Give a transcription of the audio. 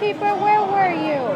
Keeper, where were you?